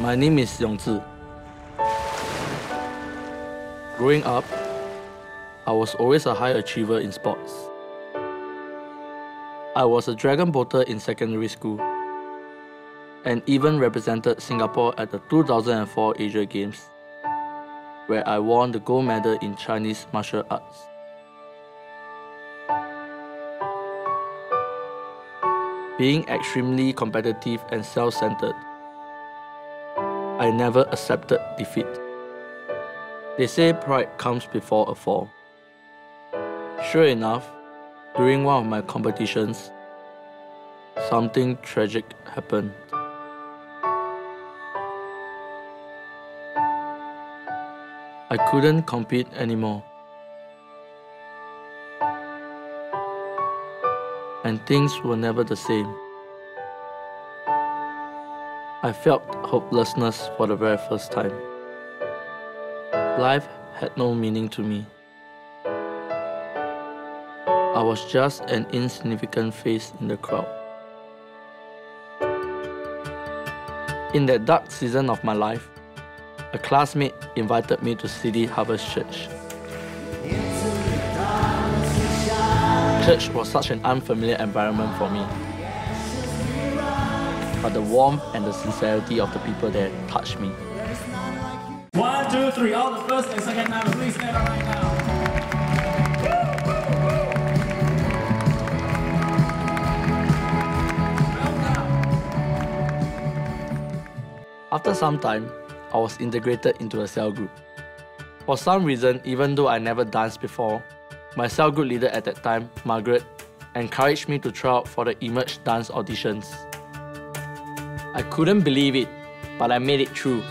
My name is Yong Zhi. Growing up, I was always a high achiever in sports. I was a dragon boater in secondary school and even represented Singapore at the 2004 Asia Games, where I won the gold medal in Chinese martial arts. Being extremely competitive and self-centered, I never accepted defeat. They say pride comes before a fall. Sure enough, during one of my competitions, something tragic happened. I couldn't compete anymore. And things were never the same. I felt hopelessness for the very first time. Life had no meaning to me. I was just an insignificant face in the crowd. In that dark season of my life, a classmate invited me to City Harvest Church. Church was such an unfamiliar environment for me. But the warmth and the sincerity of the people there touched me. One, two, three. All the first and second time, please stand up right now. After some time, I was integrated into a cell group. For some reason, even though I never danced before, my cell group leader at that time, Margaret, encouraged me to try out for the Emerge dance auditions. I couldn't believe it, but I made it through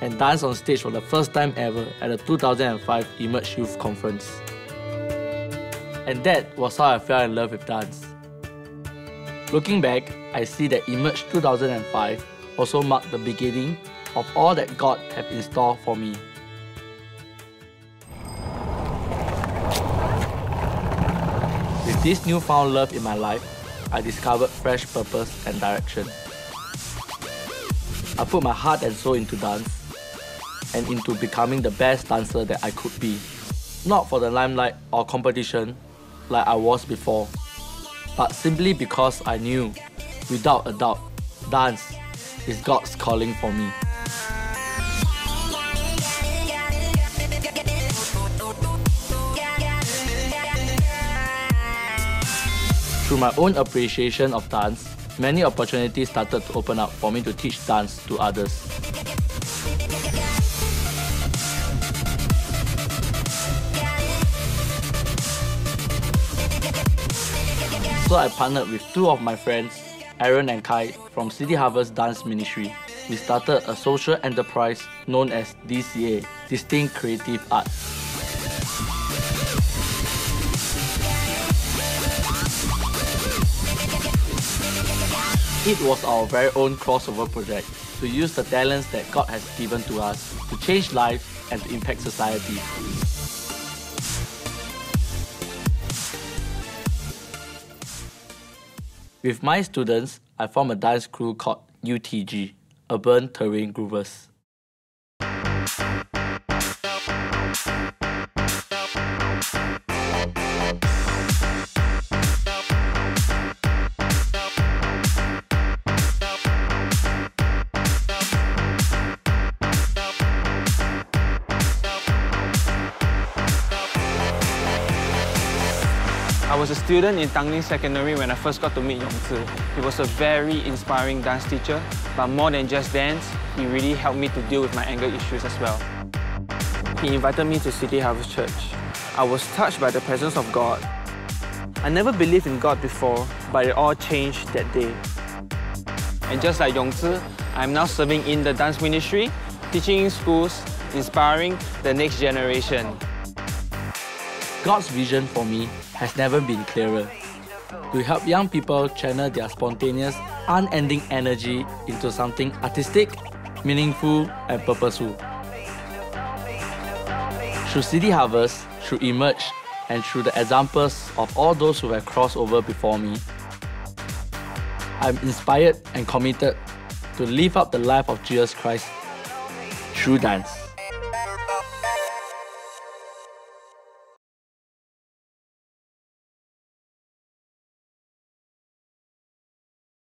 and danced on stage for the first time ever at the 2005 Emerge Youth Conference. And that was how I fell in love with dance. Looking back, I see that Emerge 2005 also marked the beginning of all that God had in store for me. With this newfound love in my life, I discovered fresh purpose and direction. I put my heart and soul into dance and into becoming the best dancer that I could be. Not for the limelight or competition like I was before, but simply because I knew, without a doubt, dance is God's calling for me. Through my own appreciation of dance, many opportunities started to open up for me to teach dance to others. So I partnered with two of my friends, Aaron and Kai from City Harvest Dance Ministry. We started a social enterprise known as DCA, Distinct Creative Arts. It was our very own crossover project to use the talents that God has given to us to change lives and to impact society. With my students, I formed a dance crew called UTG, Urban Terrain Groovers. Was a student in Tanglin Secondary when I first got to meet Yong Zhi. He was a very inspiring dance teacher, but more than just dance, he really helped me to deal with my anger issues as well. He invited me to City Harvest Church. I was touched by the presence of God. I never believed in God before, but it all changed that day. And just like Yong Zhi, I'm now serving in the dance ministry, teaching in schools, inspiring the next generation. God's vision for me has never been clearer. To help young people channel their spontaneous, unending energy into something artistic, meaningful, and purposeful. Through City Harvest, through Emerge, and through the examples of all those who have crossed over before me, I'm inspired and committed to live up the life of Jesus Christ through dance.